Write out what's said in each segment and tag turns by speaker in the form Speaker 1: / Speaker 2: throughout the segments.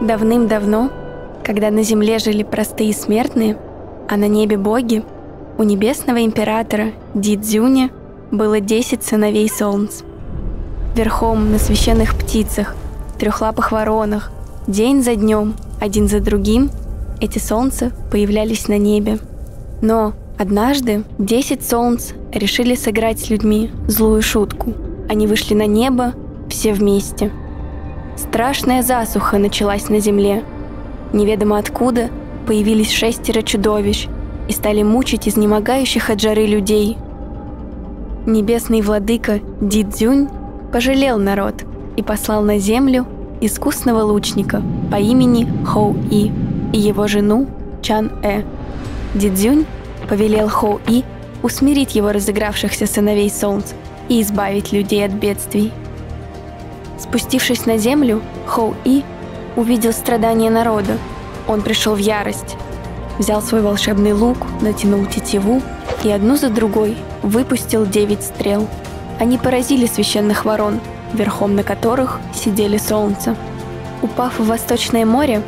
Speaker 1: Давным-давно, когда на земле жили простые смертные, а на небе боги, у небесного императора Дидзюня было десять сыновей солнц. Верхом на священных птицах, трехлапых воронах, день за днем, один за другим, эти солнца появлялись на небе. Но однажды десять солнц решили сыграть с людьми злую шутку. Они вышли на небо все вместе. Страшная засуха началась на земле. Неведомо откуда появились шестеро чудовищ и стали мучить изнемогающих от жары людей. Небесный владыка Дидзюнь пожалел народ и послал на землю искусного лучника по имени Хоу-И и его жену Чан-Э. Дидзюнь повелел Хоу-И усмирить его разыгравшихся сыновей солнц и избавить людей от бедствий. Спустившись на землю, Хоу-И увидел страдания народа. Он пришел в ярость. Взял свой волшебный лук, натянул тетиву и одну за другой выпустил девять стрел. Они поразили священных ворон, верхом на которых сидели солнца. Упав в Восточное море,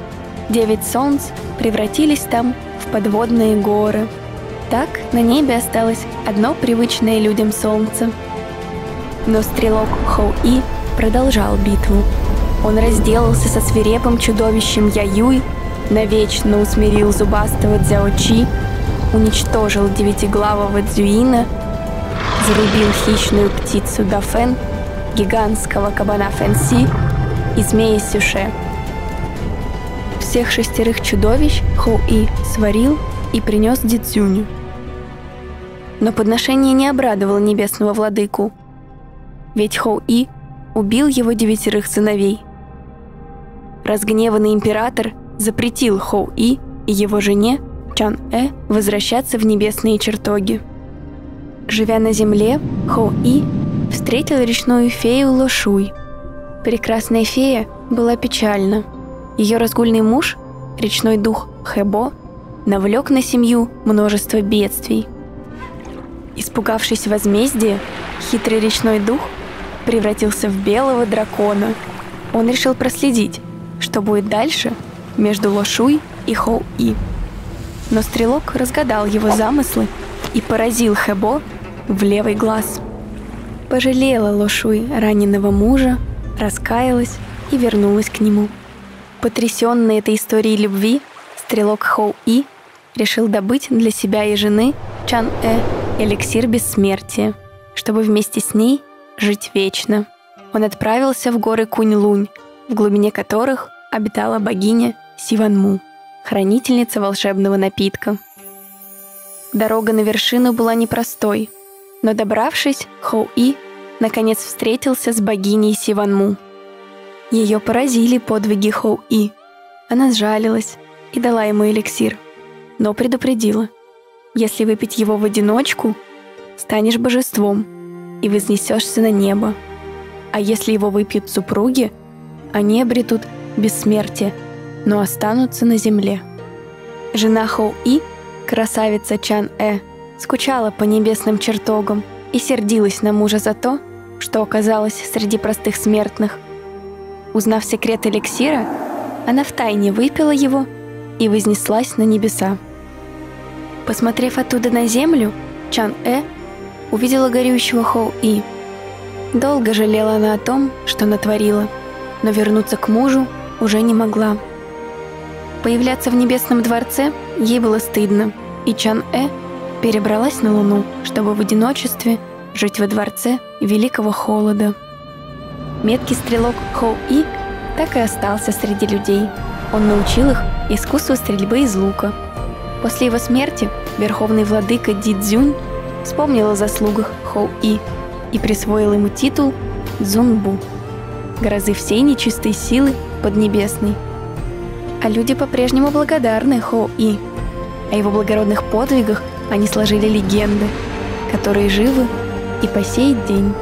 Speaker 1: девять солнц превратились там в подводные горы. Так на небе осталось одно привычное людям солнце. Но стрелок Хоу-И продолжал битву. Он разделался со свирепым чудовищем Яюй, навечно усмирил зубастого Дзяочи, уничтожил девятиглавого Дзюина, зарубил хищную птицу Дафен, гигантского кабана Фэнси и змея Сюше. Всех шестерых чудовищ Хоу-И сварил и принес Дицюню. Но подношение не обрадовало небесного владыку. Ведь Хоу-И убил его девятерых сыновей. Разгневанный император запретил Хоу-И и его жене Чан-Э возвращаться в небесные чертоги. Живя на земле, Хоу-И встретил речную фею Лошуй. Прекрасная фея была печальна. Ее разгульный муж, речной дух Хэбо, навлек на семью множество бедствий. Испугавшись возмездия, хитрый речной дух – превратился в белого дракона. Он решил проследить, что будет дальше между Лошуй и Хоу-И. Но стрелок разгадал его замыслы и поразил Хэбо в левый глаз. Пожалела Лошуй раненого мужа, раскаялась и вернулась к нему. Потрясенный этой историей любви, стрелок Хоу-И решил добыть для себя и жены Чан-Э эликсир бессмертия, чтобы вместе с ней жить вечно. Он отправился в горы Кунь-Лунь, в глубине которых обитала богиня Сиванму, хранительница волшебного напитка. Дорога на вершину была непростой, но добравшись, Хоу-И наконец встретился с богиней Сиванму. Ее поразили подвиги Хоу-И. Она сжалилась и дала ему эликсир, но предупредила, если выпить его в одиночку, станешь божеством – и вознесешься на небо. А если его выпьют супруги, они обретут бессмертие, но останутся на земле. Жена Хоу-И, красавица Чан-Э, скучала по небесным чертогам и сердилась на мужа за то, что оказалась среди простых смертных. Узнав секрет эликсира, она втайне выпила его и вознеслась на небеса. Посмотрев оттуда на землю, Чан-Э увидела горюющего Хоу-И. Долго жалела она о том, что натворила, но вернуться к мужу уже не могла. Появляться в небесном дворце ей было стыдно, и Чан-Э перебралась на Луну, чтобы в одиночестве жить во дворце великого холода. Меткий стрелок Хоу-И так и остался среди людей. Он научил их искусству стрельбы из лука. После его смерти верховный владыка Ди Цзюнь вспомнил о заслугах Хоу-И и присвоил ему титул Цзунбу, грозы всей нечистой силы Поднебесной. А люди по-прежнему благодарны Хоу-И. О его благородных подвигах они сложили легенды, которые живы и по сей день.